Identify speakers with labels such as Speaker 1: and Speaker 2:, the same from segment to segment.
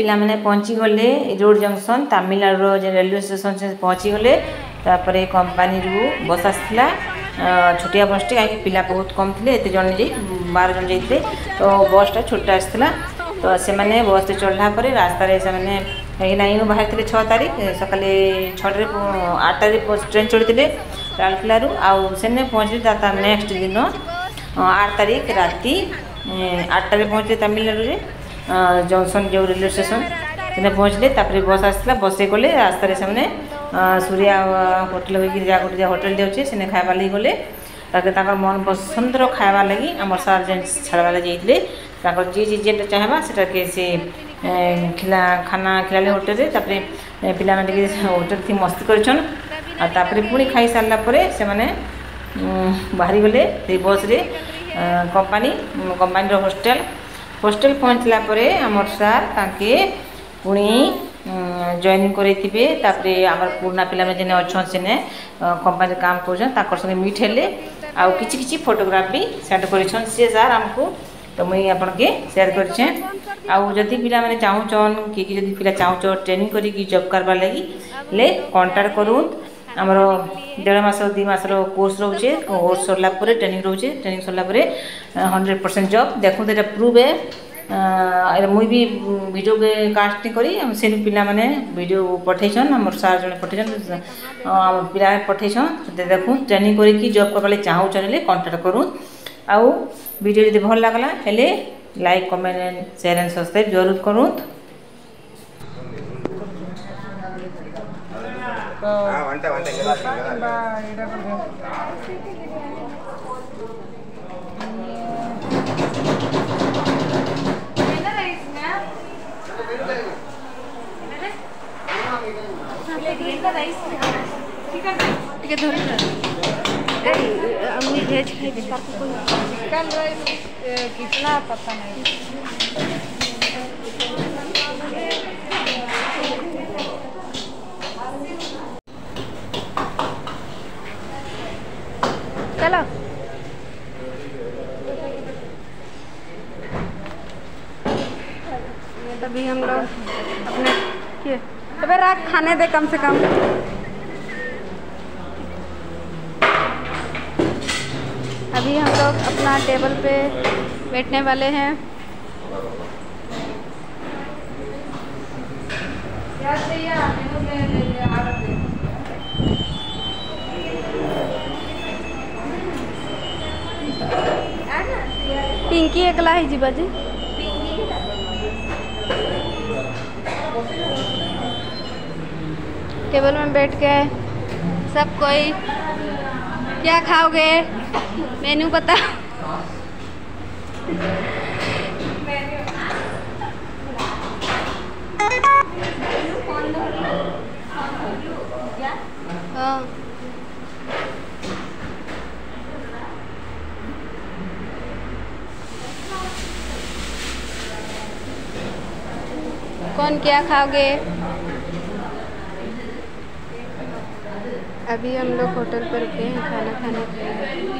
Speaker 1: ପିଲାମାନେ ପହଞ୍ଚିଗଲେ road junction ତାମିଲନାଡ଼ୁର ରେଲୱେ ଷ୍ଟେସନ୍ ପହଞ୍ଚିଗଲେ ତାପରେ କମ୍ପାନୀରୁ ବସ୍ ଆସିଥିଲା ଛୋଟିଆ ବସ୍ଟି କାହିଁକି ପିଲା ବହୁତ କମ୍ ଥିଲେ ଏତେ ଜଣ ଯାଇ ବାର ଜଣ ଯାଇଥିଲେ ତ ବସ୍ଟା ଛୋଟ ଆସିଥିଲା ତ ସେମାନେ ବସ୍ରେ ଚଢ଼ିଲା ପରେ ରାସ୍ତାରେ ସେମାନେ କାହିଁକିନା ଏଇନୁ ବାହାରିଥିଲେ ଛଅ ତାରିଖ ସକାଳେ ଛଅଟାରେ ଆଠଟାରେ ଟ୍ରେନ୍ ଚଢ଼ିଥିଲେ ରାଉରକେଲାରୁ ଆଉ ସେନେ ପହଞ୍ଚିଲେ ତା ତା ନେକ୍ସଟ ଦିନ ଆଠ ତାରିଖ ରାତି ଆଠଟାରେ ପହଞ୍ଚିଲେ ତାମିଲନାଡ଼ୁରେ জংশন যে রেলওয়ে স্টেশন সেখানে পৌঁছলে তাপরে বস আসলে বসে গলে রাস্তায় সেমানে সূর্যা হোটেল হয়ে যা গোটে যা হোটেল যাচ্ছে সেখানে খাইবার লাগি গলে তাকে তাঁর মন পছন্দর খাইবার লাগি আমার সার যে ছাড়বার লাগে যাই তাঁর যে যে যেটা চাহবা সেটাকে সে খিলা খানা খেলালে হোটেলে তাপরে পিলানে টিকে হোটেল থেকে মস্তি করছন
Speaker 2: আর তাপরে পুঁ খাই
Speaker 1: সারা পরে সে বাহারি গলে সেই বসরে কোম্পানি কোম্পানির হোস্টেল হোস্টেল পৌঁছলা পরে আমার স্যার তাকে পুঁ জয়েনিং করাইবে তাপরে আমার পুরোনা পিলামে যে অছন সেনে কোম্পানির কাম করছেন তাঁর সঙ্গে মিট হলে
Speaker 2: আউ কিছু
Speaker 1: কিছু ফটোগ্রাফ বি সেন্ড করেছেন সে স্যার আমি তো মুই আপনাকে সেয়ার করছে
Speaker 2: আউ যদি
Speaker 1: পিলা মানে চাহুছন কি যদি পিলা চাহুছ ট্রেনিং করি জব করবার লাগি
Speaker 2: লে কন্টাক্ট করুন আমার
Speaker 1: দেড় মাস দুই মাসর কোর্স রয়েছে কোর্স সরলা পরে ট্রেনিং রয়েছে ট্রেনিং সরলা পরে হন্ড্রেড পরসেন্ট জব দেখুন এটা প্রুভ এ মুই বি ভিডিও কাস্টিং করি সে পিলামানে ভিডিও পঠাইছন আমার সার জন পঠাইছন আমার পিলা পঠাইছন দেখুন ট্রেনিং করিকি জব করবার চাহুছন হলে কন্টাক্ট করুন আউ ভিডিও যদি ভাল লাগলা হলে like comment share and subscribe জরুর করুন
Speaker 3: என்ன ரைஸ்
Speaker 2: சிக்கன்
Speaker 4: ரைஸ் ठीक है
Speaker 2: धर हम ये भेज खाएंगे चिकन राइस कितना पता नहीं चलो तभी हम लोग अपने किए अबे तो रात खाने दे कम से कम अभी हम लोग अपना टेबल पे बैठने वाले हैं यार चाहिए पिंकी एकला ही जी जी टेबल में बैठ के सब कोई क्या खाओगे मेन्यू बताओ मन क्या खाओगे अभी हम लोग होटल पर रुके हैं खाना खाने के लिए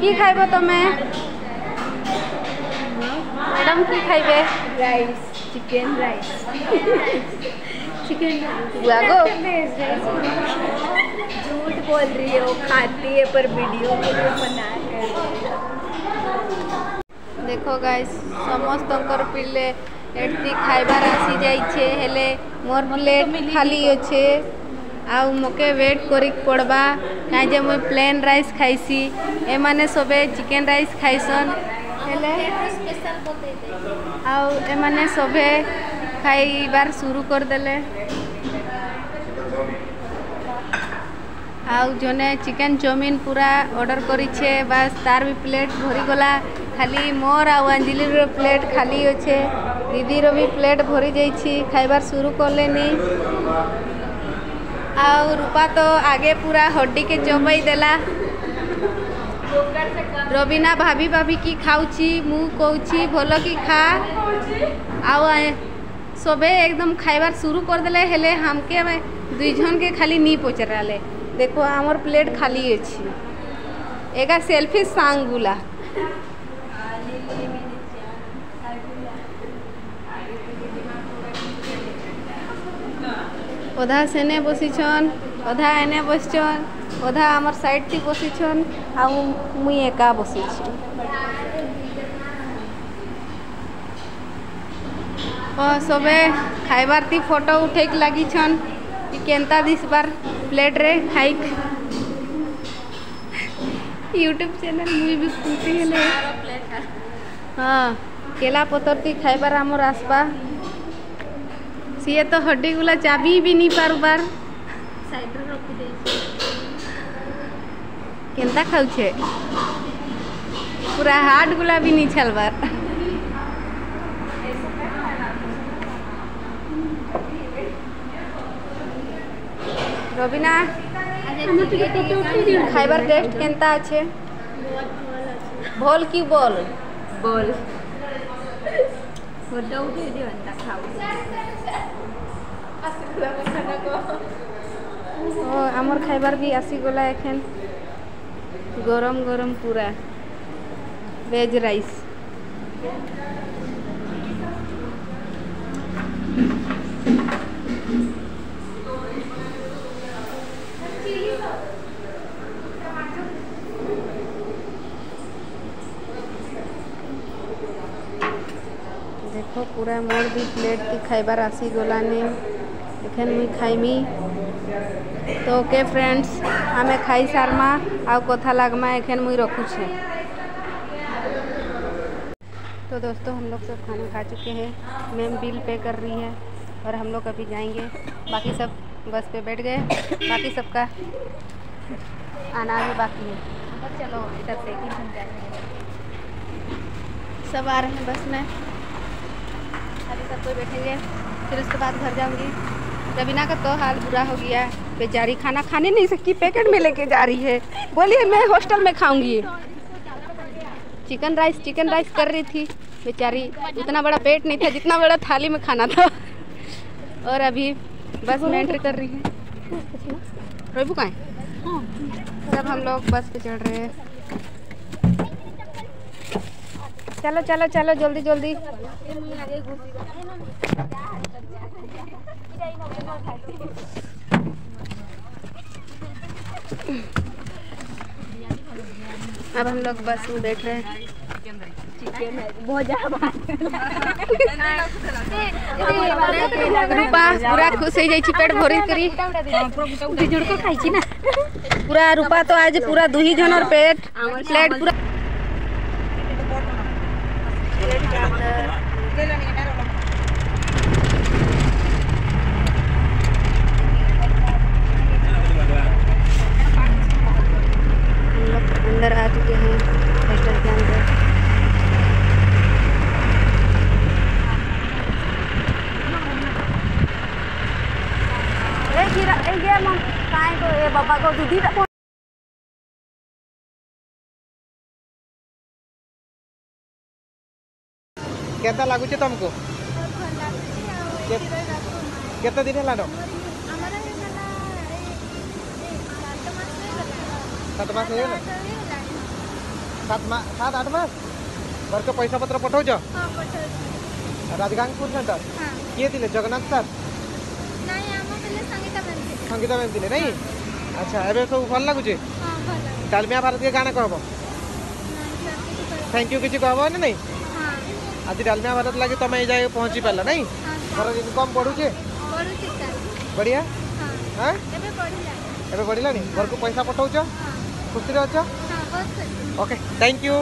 Speaker 2: की खाइब तुम्हें मैडम की खाइबे
Speaker 4: राइस चिकेन राइस चिकन वो झूठ बोल रही है वो खाती है पर वीडियो
Speaker 2: देखो गाइस समस्त पिले एटी खाइबार आसी जाए मोर प्लेट तो खाली अच्छे तो। आउ मके वेट करिक पड़वा कहीं मुई प्लेन राइस खाइसी एम सब चिकेन रईस खाईन आउ एम सबे ଖାଇବାର ଶୁରୁ କରିଦେଲେ ଆଉ ଜଣେ ଚିକେନ୍ ଚାଉମିନ୍ ପୁରା ଅର୍ଡ଼ର କରିଛେ ବାସ୍ ତାର ବି ପ୍ଲେଟ୍ ଭରିଗଲା ଖାଲି ମୋର ଆଉ ଆଞ୍ଜଲିର ପ୍ଲେଟ୍ ଖାଲି ଅଛେ ଦିଦିର ବି ପ୍ଲେଟ୍ ଭରି ଯାଇଛି ଖାଇବାର ଶୁରୁ କଲେନି ଆଉ ରୂପା ତ ଆଗେ ପୁରା ହଡ଼ିକେ ଚବାଇ ଦେଲା ରବିନା ଭାବି ଭାବିକି ଖାଉଛି ମୁଁ କହୁଛି ଭଲ କି ଖା ଆଉ সবে একদম খাইবার শুরু করেদেলে হলে হামকে দুইজনকে খালি নি পচারালে দেখো আমার প্লেট খালি আছে এগা সেলফি সাংগুলা অধা সেনে বসিছন অধা এনে বসছন অধা আমার সাইড থেকে বসিছন আর মুই একা বসিছি সবে খাইবার তি ফটো উঠেক লাগিছন কি কেনতা দিশবার প্লেটরে খাইক ইউটিউব চ্যানেল মুই বি খুশি হলে হ্যাঁ কেলা পতর তি খাইবার আমার আসবা সিয়ে তো হড্ডিগুলা চাবি বি নি পারবার কেনতা খাউছে পুরা হার্ট গুলা বি নি ছালবার রবিনা
Speaker 4: খাইবার টেস্ট
Speaker 2: কেনতা আছে ভল কি বল
Speaker 4: বল
Speaker 2: আমার খাইবার বি আসি গলা এখন গরম গরম পুরা ভেজ রাইস पूरा मोर भी की खाइबार ଆସିଗଲାନି ଏଖେନ୍ ମୁଇଁ ଖାଇମି ତ ଓକେ ଫ୍ରେଣ୍ଡସ୍ ଆମେ ଖାଇସାରମା ଆଉ କଥା ଲାଗମା ଏଖେନ୍ ମୁଇଁ ରଖୁଛେ तो दोस्तों हम लोग सब खाना खा चुके हैं मैम बिल पे कर रही है और हम लोग अभी जाएंगे बाकी सब बस पे बैठ गए बाकी सबका आना भी बाकी है चलो इधर से सब आ रहे हैं बस में अभी सब कोई बैठेंगे फिर उसके बाद घर जाऊंगी रवीना का तो हाल बुरा हो गया है बेचारी खाना खाने नहीं सकती पैकेट में लेके जा रही है बोलिए मैं हॉस्टल में खाऊंगी चिकन राइस चिकन राइस कर रही थी बेचारी इतना बड़ा पेट नहीं था जितना बड़ा थाली में खाना था और अभी बस में एंट्री कर रही है रोबू कहाँ सब हम लोग बस पे चढ़ रहे हैं चलो चलो चलो जल्दी जल्दी अब हम लोग बस में बैठ रहे हैं
Speaker 4: बहुत पूरा खुश
Speaker 2: हो पेट भरी करी
Speaker 4: हाँ, जुड़को खाई ना
Speaker 2: पूरा रूपा तो आज पूरा दुही जन और पेट प्लेट पूरा cái ghê mong tay rồi bà bà cô thì đi đã
Speaker 3: কেতা লাগুছে তোমাকে কেতে দিন হল সাত মাস হয়ে গেল সাত মাস সাত আট মাস ঘরকে পয়সা পত্র পঠাউছ হ্যাঁ, রাজগাঙ্গপুর সেন্টার
Speaker 5: হ্যাঁ।
Speaker 3: কে দিলে জগন্নাথ স্যার সঙ্গীত ମ୍ୟାମ୍ নাই হ্যাঁ। আচ্ছা এবার সব ভাল লাগুছে ডালমিয়া କାଲି ମିଆ ଭାରତୀୟ ଗାଁରେ থ্যাংক ইউ কিছু কব না নাই আজ ডালমিয়া ভারত লাগে তুমি এই জায়গায় পৌঁছি পারল নাই ঘর ইনকম বড়ুছে বড়িয়া হ্যাঁ এবে বড়িলানি ঘরকু পয়সা পঠাউছ খুশিরে অছ ওকে থ্যাংক ইউ